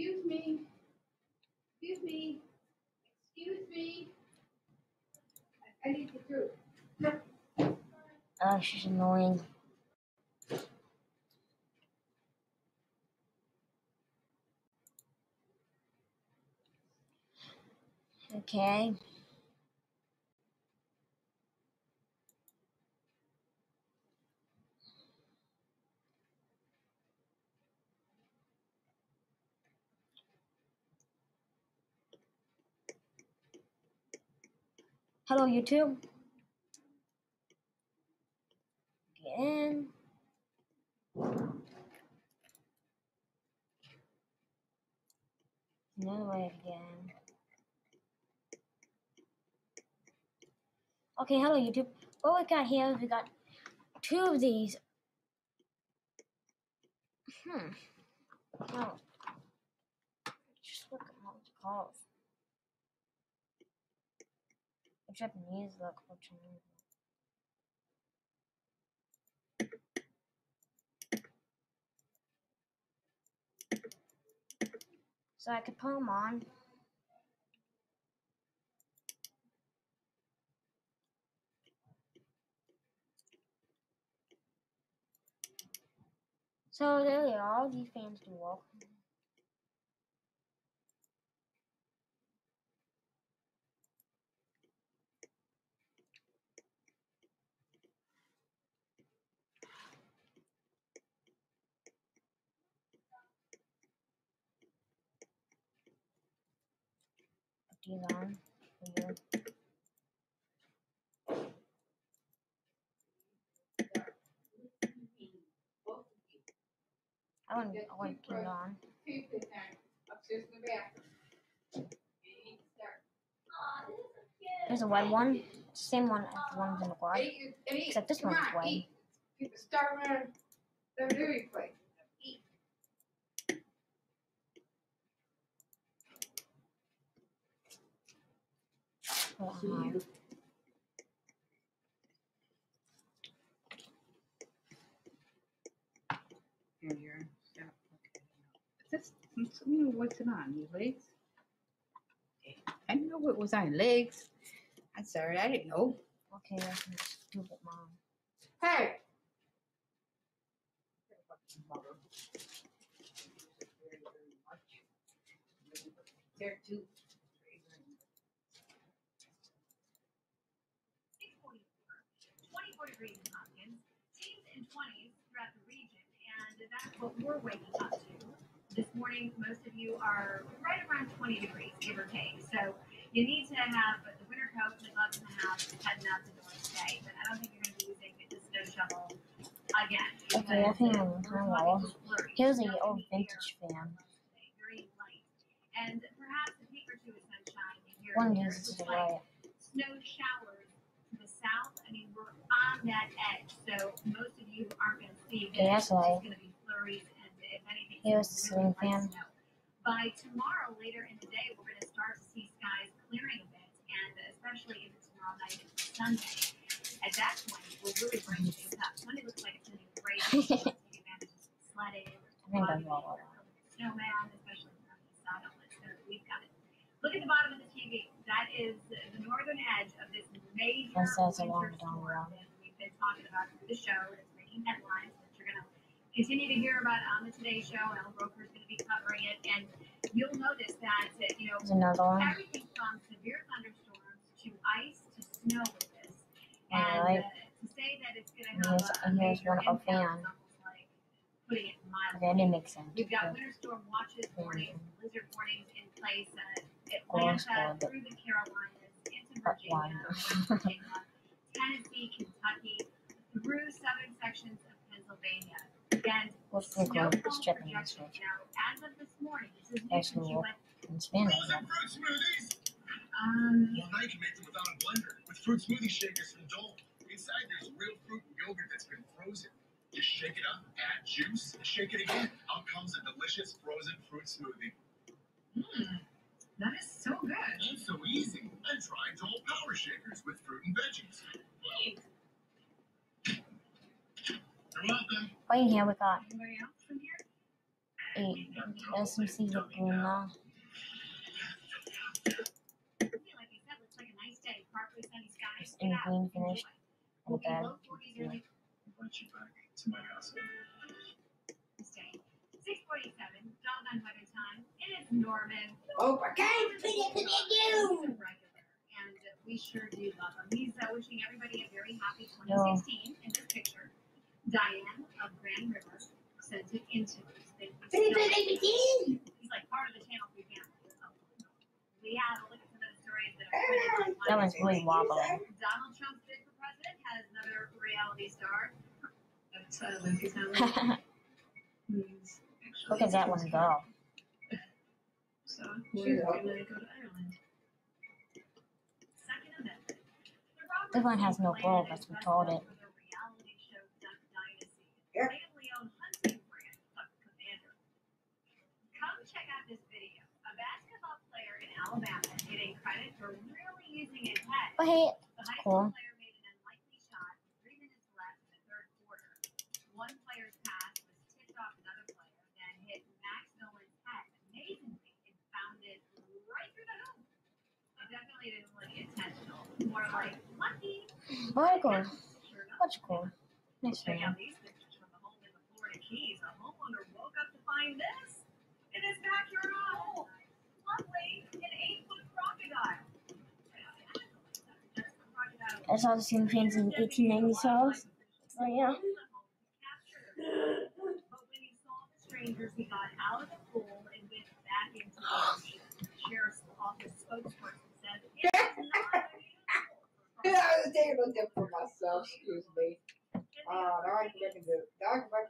Excuse me. Excuse me. Excuse me. I, need to through. Ah, oh, she's annoying. Okay. Hello, YouTube. Get in. Another way again. Okay, hello YouTube. What we got here is we got two of these. Hmm. No. Just look at what it's called. The Japanese look Chinese. So I could put them on. So there we are. All these fans can walk. These on. I want I want to on. The. There's a white one. Same one as the ones in the your- Except this one's white. People place. It. Here, here. Stop. Okay. Is this, you know, what's it on? Your legs? Okay. I didn't know what was on your legs. I'm sorry, I didn't know. Okay, that's my stupid mom. Hey! There too. 24 degrees in Hopkins, teens and 20s throughout the region, and that's what we're waking up to. This morning, most of you are right around 20 degrees, give or take. So you need to have the winter coat and the gloves in the house heading out the door today. But I don't think you're going to be using the snow shovel again. Okay, I think I'm kind we're of talking lost. flurries. Here's the old vintage fan. Very light. And perhaps a peek or two of sunshine here One and there. is It to like snow showers to the south. I mean, we're on that edge, so most of you aren't going to see this. That's It's right. just going to be flurries, and if anything, Here's the ceiling fan. By tomorrow, later in the day, we're going to start to see skies clearing a bit, and especially into tomorrow night and Sunday. At that point, we'll really bring things up. Sunday looks like it's going to be great. Take advantage of sledding, I think riding, that's all of or um, snowman, especially from the side outlet. So we've got it. Look at the bottom of the TV. That is the northern edge of this major That says a winter long storm that we've been talking about through the show. It's making headlines that you're going to continue to hear about it on the Today Show. Al Roker is going to be covering it, and you'll notice that you know another one. everything from severe thunderstorms to ice to snow with this. And uh, to say that it's going to have here's- a, major impact fan. like putting it mildly. Okay, that didn't sense. We've got winter storm watches, warnings, Mhm. blizzard warnings in place. Uh, Atlanta through the Carolinas, into Virginia, Virginia, Tennessee, Kentucky, through southern sections of Pennsylvania. It's went. In Spanish. Frozen fruit smoothies! Well, now you can make them without a blender with fruit smoothie shakers from Dole. Inside, there's real fruit and yogurt that's been frozen. You shake it up, add juice, shake it again. Out comes a delicious frozen fruit smoothie. hmm, that is so good. And so easy. And try Dole Power Shakers with fruit and veggies. And We'll be bad. low 40s early Invite you back to my house. Wednesday. 647, Dawn on weather time. It is Norman. Oh my God! He's a regular, and we sure do love him. He's uh, wishing everybody a very happy 2016 in this picture. Diane of Grand River sent it into us. Thank you so much. He's like part of the Channel 3 family. We have a look at some of the stories that are That one's really wobbling. Donald Trump's bid for president has another reality star. That's uh, Lucas Allen. who's actually Look at that one go. So she's gonna go to Ireland. Second This one has no globe, as we told it. known for the reality show Duck Head. But oh, hey, The cool. lucky. very cool. Nice Check woke find this in his backyard home. Lovely, an eight-foot crocodile. I saw the same things in 1890 songs. Oh yeah. But when he saw the strangers, he got out of the pool and went back into the ocean. Sheriff's office spokesperson said it is not unusual. Yeah, I was taking a dip for myself. Excuse me. Uh, now I can get into now back into the ocean.